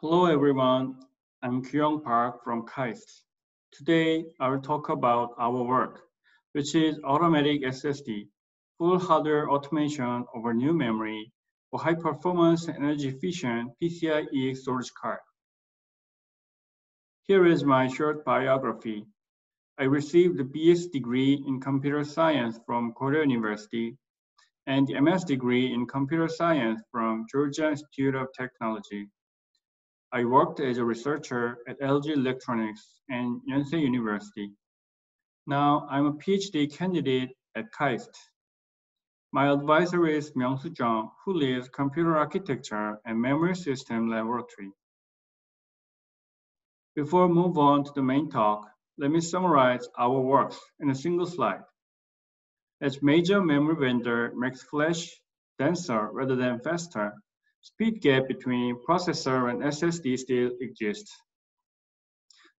Hello everyone, I'm Gyuyoung Park from KAIST. Today I will talk about our work, which is automatic SSD, full hardware automation over new memory for high performance and energy efficient PCIe storage card. Here is my short biography. I received the BS degree in computer science from Korea University and the MS degree in computer science from Georgia Institute of Technology. I worked as a researcher at LG Electronics and Yonsei University. Now I'm a PhD candidate at KAIST. My advisor is Myoungsoo Jung, who leads Computer Architecture and Memory System Laboratory. Before move on to the main talk, let me summarize our works in a single slide. As major memory vendor makes flash denser rather than faster, speed gap between processor and SSD still exists.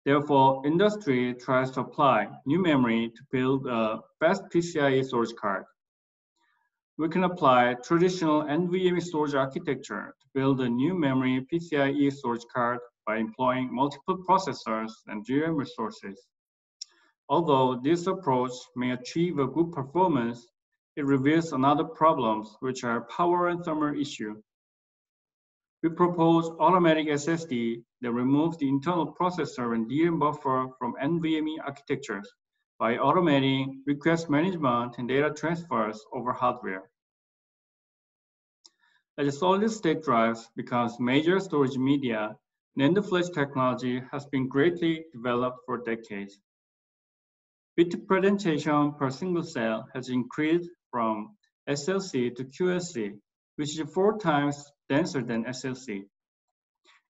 Therefore, industry tries to apply new memory to build a fast PCIe storage card. We can apply traditional NVMe storage architecture to build a new memory PCIe storage card by employing multiple processors and DRAM resources. Although this approach may achieve a good performance, it reveals another problems, which are power and thermal issue. We propose automatic SSD that removes the internal processor and DRAM buffer from NVMe architectures by automating request management and data transfers over hardware. As solid-state drives becomes major storage media, NAND flash technology has been greatly developed for decades. Bit presentation per single cell has increased from SLC to QLC, which is four times denser than SLC.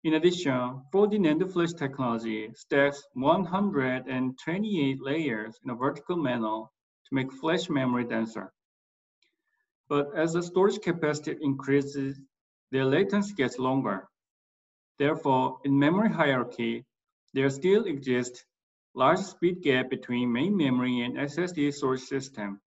In addition, 4D NAND flash technology stacks 128 layers in a vertical manner to make flash memory denser. But as the storage capacity increases, their latency gets longer. Therefore, in memory hierarchy, there still exists large speed gap between main memory and SSD storage system.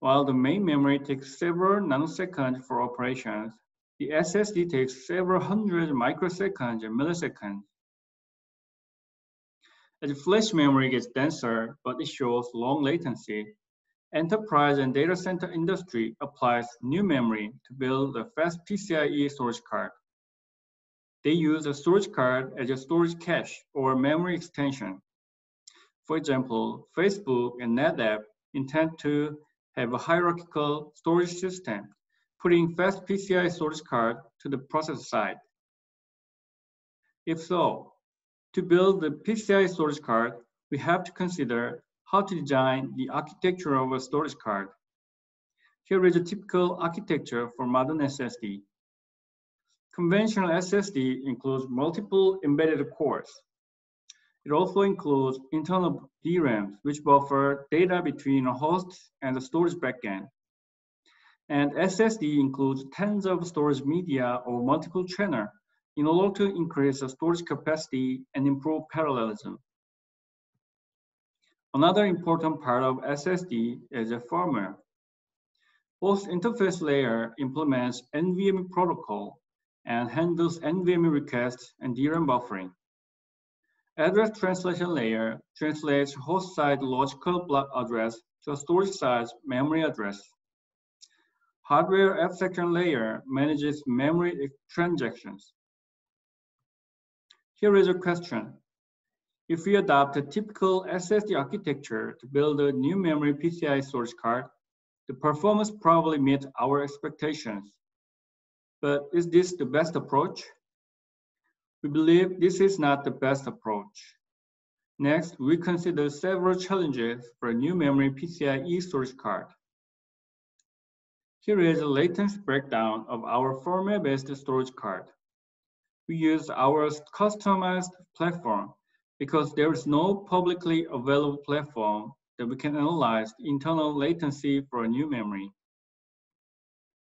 While the main memory takes several nanoseconds for operations, the SSD takes several hundred microseconds and milliseconds. As flash memory gets denser, but it shows long latency, enterprise and data center industry applies new memory to build a fast PCIe storage card. They use a storage card as a storage cache or memory extension. For example, Facebook and NetApp intend to have a hierarchical storage system putting fast PCI storage card to the processor side? If so, to build the PCI storage card, we have to consider how to design the architecture of a storage card. Here is a typical architecture for modern SSD. Conventional SSD includes multiple embedded cores. It also includes internal DRAMs, which buffer data between a host and the storage backend. And SSD includes tens of storage media or multiple channel in order to increase the storage capacity and improve parallelism. Another important part of SSD is the firmware. Host interface layer implements NVMe protocol and handles NVMe requests and DRAM buffering. Address translation layer translates host side logical block address to a storage side memory address. Hardware abstraction layer manages memory transactions. Here is a question. If we adopt a typical SSD architecture to build a new memory PCI storage card, the performance probably meets our expectations. But is this the best approach? We believe this is not the best approach. Next, we consider several challenges for a new memory PCIe storage card. Here is a latency breakdown of our firmware-based storage card. We use our customized platform because there is no publicly available platform that we can analyze the internal latency for a new memory.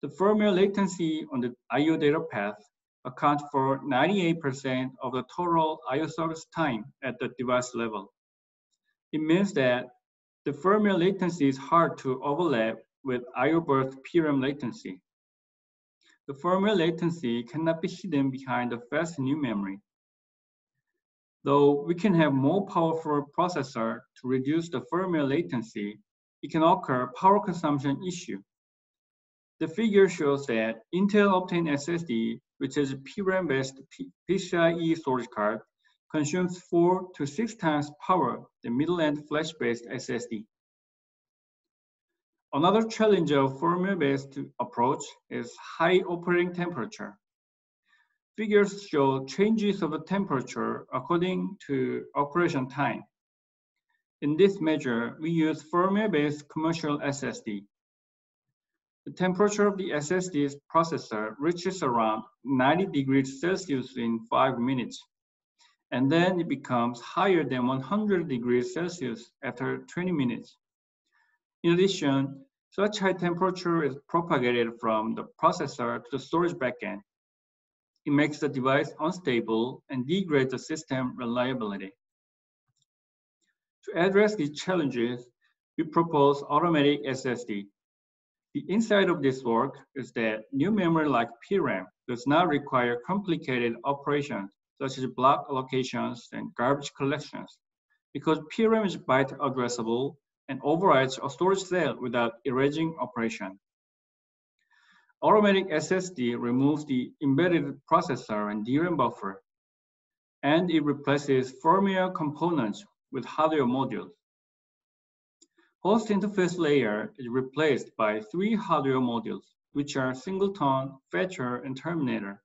The firmware latency on the I.O. data path accounts for 98% of the total I.O. service time at the device level. It means that the firmware latency is hard to overlap with IO burst PRAM latency. the firmware latency cannot be hidden behind the fast new memory. Though we can have more powerful processor to reduce the firmware latency, it can occur power consumption issue. The figure shows that Intel Optane SSD, which is PRAM-based PCIe storage card, consumes four to six times power than middle-end flash-based SSD. Another challenge of firmware-based approach is high operating temperature. Figures show changes of temperature according to operation time. In this measure, we use firmware-based commercial SSD. The temperature of the SSD's processor reaches around 90 degrees Celsius in 5 minutes, and then it becomes higher than 100 degrees Celsius after 20 minutes. In addition, such high temperature is propagated from the processor to the storage backend it makes the device unstable and degrades the system reliability. To address these challenges, we propose automatic SSD. The inside of this work is that new memory like PRAM does not require complicated operations such as block allocations and garbage collections because PRAM is byte addressable and overrides a storage cell without erasing operation. Automatic SSD removes the embedded processor and DRAM buffer, and it replaces firmware components with hardware modules. Host interface layer is replaced by three hardware modules, which are singleton, fetcher, and terminator.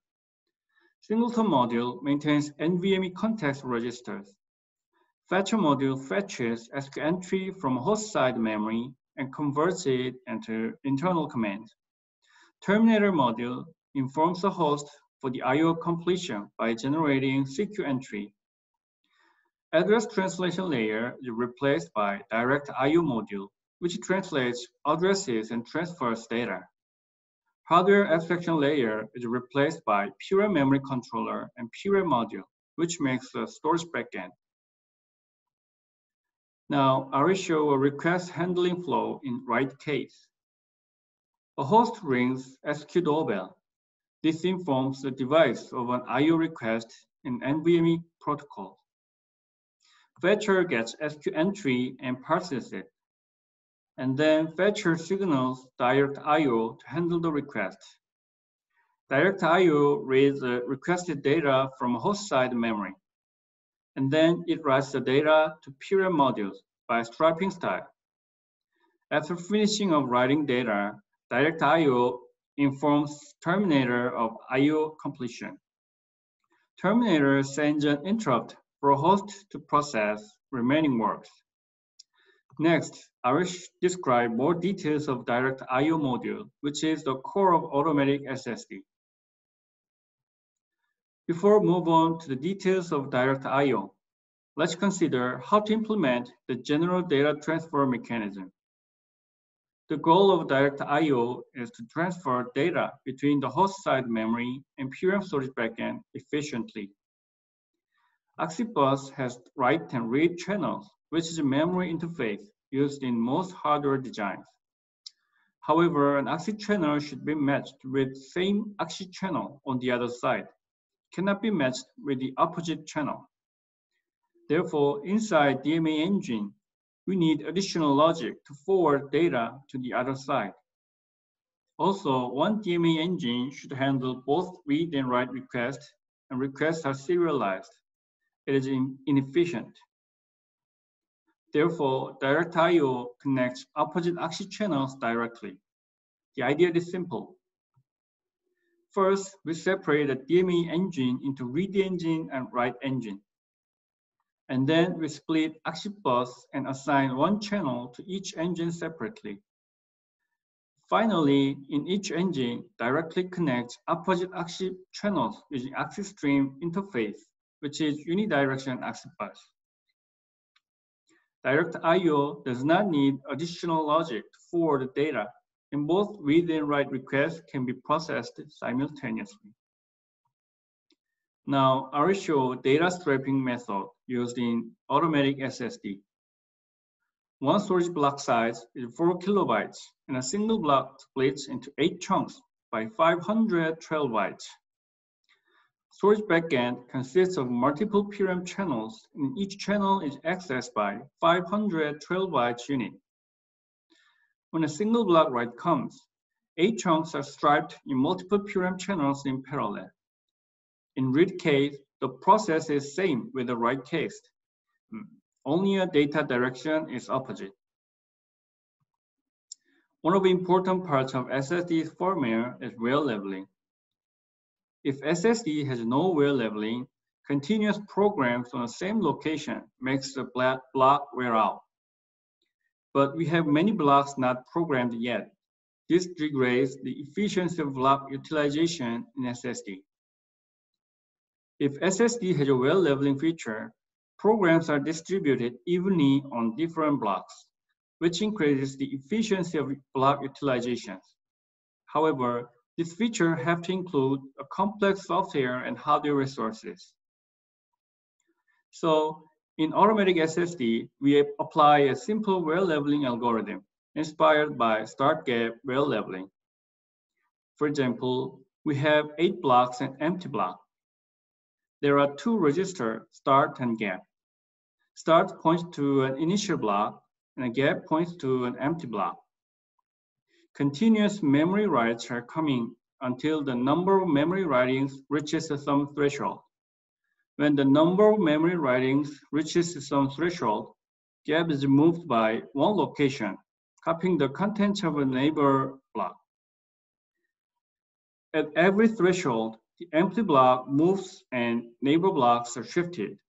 Singleton module maintains NVMe context registers. Fetcher module fetches SQ entry from host side memory and converts it into internal commands. Terminator module informs the host for the I.O. completion by generating CQ entry. Address translation layer is replaced by direct I.O. module, which translates addresses and transfers data. Hardware abstraction layer is replaced by PRAM memory controller and PRAM module, which makes the storage backend. Now, I will show a request handling flow in write case. A host rings SQ doorbell. This informs the device of an I.O. request in NVMe protocol. Fetcher gets SQ entry and parses it. And then Fetcher signals Direct I.O. to handle the request. Direct I.O. reads the requested data from host side memory. And then it writes the data to PRAM modules by striping style. After finishing of writing data, Direct I.O. informs terminator of I.O. completion. Terminator sends an interrupt for host to process remaining works. Next, I will describe more details of Direct I.O. module, which is the core of automatic SSD. Before move on to the details of Direct I.O., let's consider how to implement the general data transfer mechanism. The goal of direct I.O. is to transfer data between the host side memory and PRAM storage backend efficiently. AXIBus has write and read channels, which is a memory interface used in most hardware designs. However, an AXI channel should be matched with same AXI channel on the other side. Cannot be matched with the opposite channel. Therefore, inside DMA engine, we need additional logic to forward data to the other side. Also, one DMA engine should handle both read and write requests, and requests are serialized. It is in inefficient. Therefore, direct I.O. connects opposite AXI channels directly. The idea is simple. First, we separate the DMA engine into read engine and write engine. And then we split AXIBus and assign one channel to each engine separately. Finally, in each engine, directly connect opposite AXI channels using AXIStream interface, which is unidirectional AXIBus. Direct I.O. does not need additional logic to forward the data, and both read and write requests can be processed simultaneously. Now, I will show data stripping method used in automatic SSD. One storage block size is 4 kilobytes, and a single block splits into 8 chunks by 512 bytes. Storage backend consists of multiple PRAM channels, and each channel is accessed by 512 bytes unit. When a single block write comes, eight chunks are striped in multiple PRAM channels in parallel. In read case, the process is same with the write case. Hmm, only a data direction is opposite. One of the important parts of SSD's firmware is wear leveling. If SSD has no wear leveling, continuous programs on the same location makes the block wear out. But we have many blocks not programmed yet. This degrades the efficiency of block utilization in SSD. If SSD has a wear leveling feature, programs are distributed evenly on different blocks which increases the efficiency of block utilization. However, this feature have to include a complex software and hardware resources. So in automatic SSD, we apply a simple wear leveling algorithm inspired by start gap wear leveling. For example, we have eight blocks and empty block. There are two registers, start and gap. Start points to an initial block and a gap points to an empty block. Continuous memory writes are coming until the number of memory writings reaches some threshold. When the number of memory writings reaches some threshold, gap is removed by one location, copying the contents of a neighbor block. At every threshold, the empty block moves and neighbor blocks are shifted.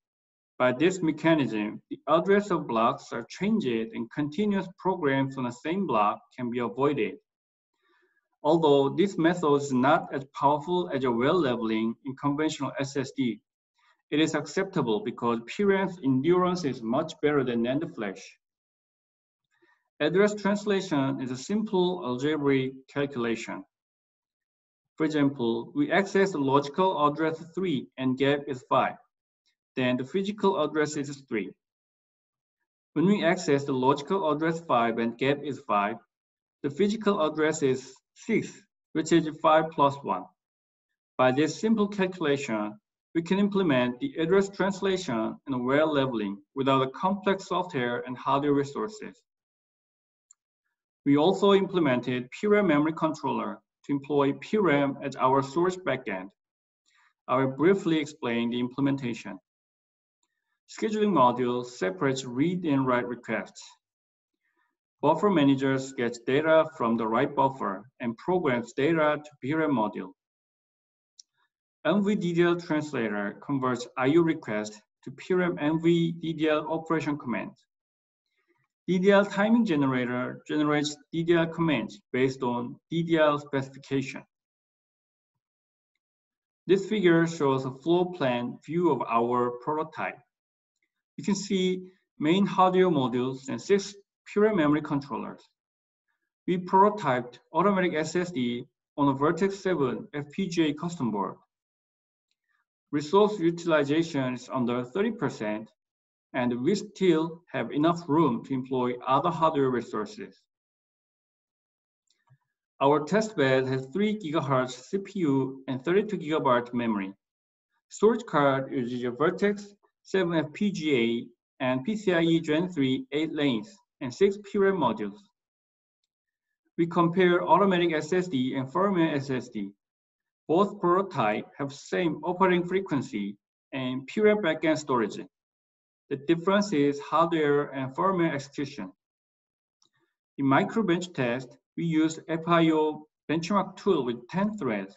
By this mechanism, the address of blocks are changed and continuous programs on the same block can be avoided. Although this method is not as powerful as a wear leveling in conventional SSD, it is acceptable because PRAM's endurance is much better than NAND flash. Address translation is a simple algebraic calculation. For example, we access the logical address 3 and gap is 5 then the physical address is 3. When we access the logical address 5 and gap is 5, the physical address is 6, which is 5 plus 1. By this simple calculation, we can implement the address translation and wear leveling without a complex software and hardware resources. We also implemented PRAM memory controller to employ PRAM as our source backend. I will briefly explain the implementation. Scheduling module separates read and write requests. Buffer managers gets data from the write buffer and programs data to PRAM module. NVDDL translator converts IO request to PRAM NVDDL operation command. DDL timing generator generates DDL commands based on DDL specification. This figure shows a floor plan view of our prototype. You can see main hardware modules and six PRAM memory controllers. We prototyped automatic SSD on a Virtex 7 FPGA custom board. Resource utilization is under 30%, and we still have enough room to employ other hardware resources. Our testbed has 3 GHz CPU and 32 GB memory. Storage card uses a Virtex 7 FPGA and PCIe Gen 3 8 lanes and 6 PRAM modules. We compare automatic SSD and firmware SSD. Both prototypes have same operating frequency and PRAM backend storage. The difference is hardware and firmware execution. In microbench test, we used FIO benchmark tool with 10 threads.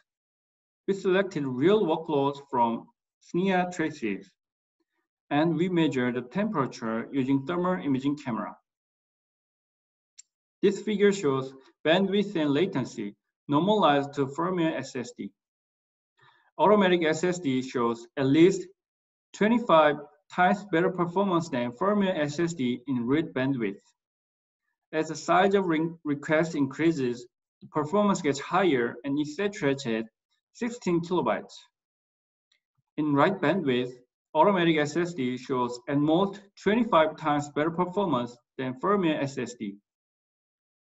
We selected real workloads from SNIA traces and we measure the temperature using thermal imaging camera. This figure shows bandwidth and latency normalized to firmware SSD. Automatic SSD shows at least 25 times better performance than firmware SSD in read bandwidth. As the size of request increases, the performance gets higher and is saturated 16 kilobytes. In write bandwidth, automatic SSD shows at most 25 times better performance than firmware SSD.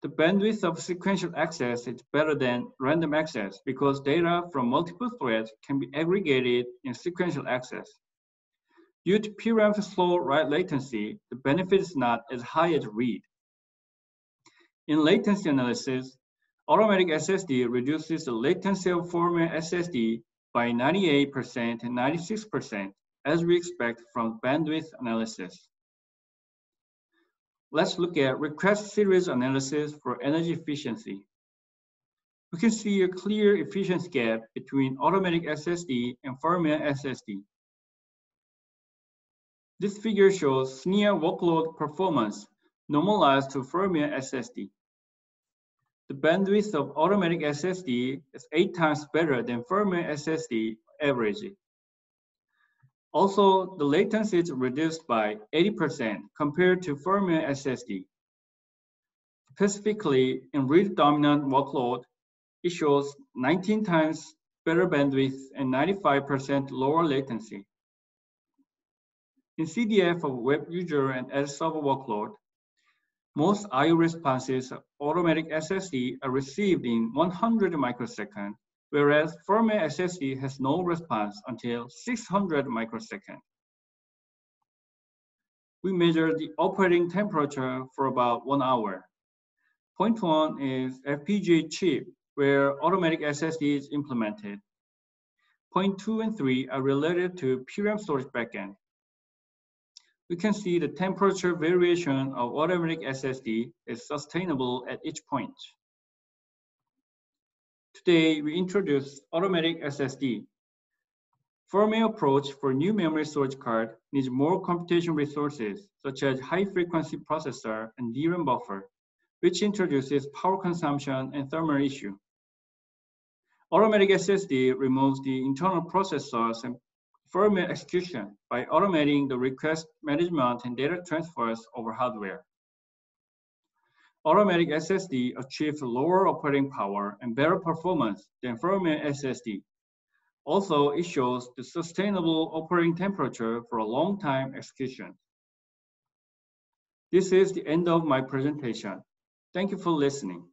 The bandwidth of sequential access is better than random access because data from multiple threads can be aggregated in sequential access. Due to PRAM's slow write latency, the benefit is not as high as read. In latency analysis, automatic SSD reduces the latency of firmware SSD by 98% and 96%, as we expect from bandwidth analysis. Let's look at request series analysis for energy efficiency. We can see a clear efficiency gap between automatic SSD and firmware SSD. This figure shows SNIA workload performance normalized to firmware SSD. The bandwidth of automatic SSD is eight times better than firmware SSD average. Also, the latency is reduced by 80% compared to firmware SSD. Specifically, in read-dominant workload, it shows 19 times better bandwidth and 95% lower latency. In CDF of web user and edge server workload, most I.O. responses of automatic SSD are received in 100 microseconds, whereas firmware SSD has no response until 600 microseconds. We measure the operating temperature for about one hour. Point one is FPGA chip, where automatic SSD is implemented. Point two and three are related to PRAM storage backend. We can see the temperature variation of automatic SSD is sustainable at each point. Today, we introduce automatic SSD. Firmware approach for new memory storage card needs more computation resources, such as high-frequency processor and DRAM buffer, which introduces power consumption and thermal issue. Automatic SSD removes the internal processors and firmware execution by automating the request management and data transfers over hardware automatic SSD achieves lower operating power and better performance than firmware SSD. Also, it shows the sustainable operating temperature for a long time execution. This is the end of my presentation. Thank you for listening.